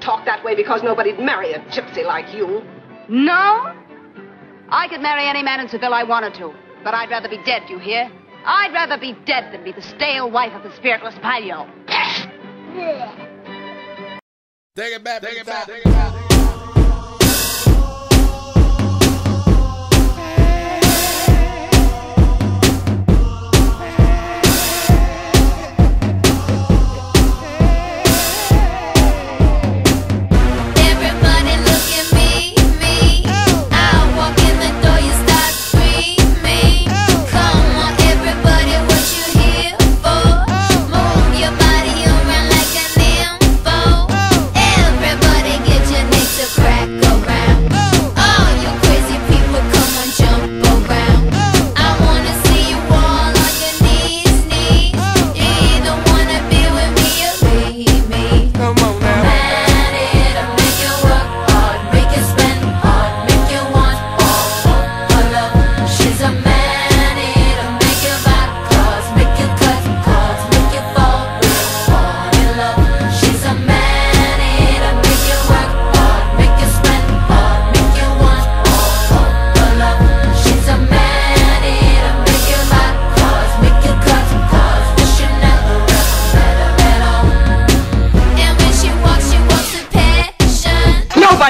talk that way because nobody'd marry a gypsy like you. No? I could marry any man in Seville I wanted to, but I'd rather be dead, you hear? I'd rather be dead than be the stale wife of the spiritless Palio. Take it back, take it back, take it back.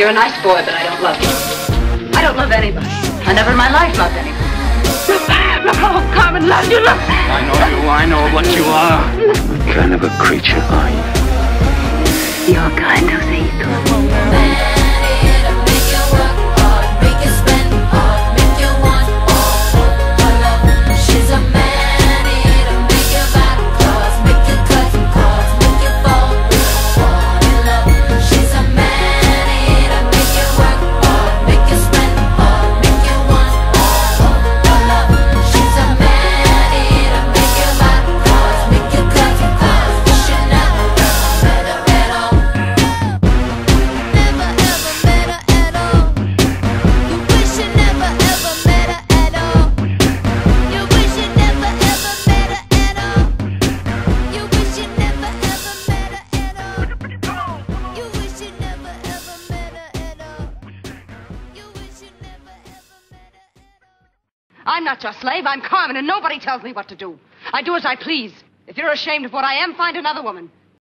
You're a nice boy, but I don't love you. I don't love anybody. I never in my life loved anybody. Look how common love you look. I know you, I know what you are. What kind of a creature are you? I'm not your slave. I'm Carmen, and nobody tells me what to do. I do as I please. If you're ashamed of what I am, find another woman.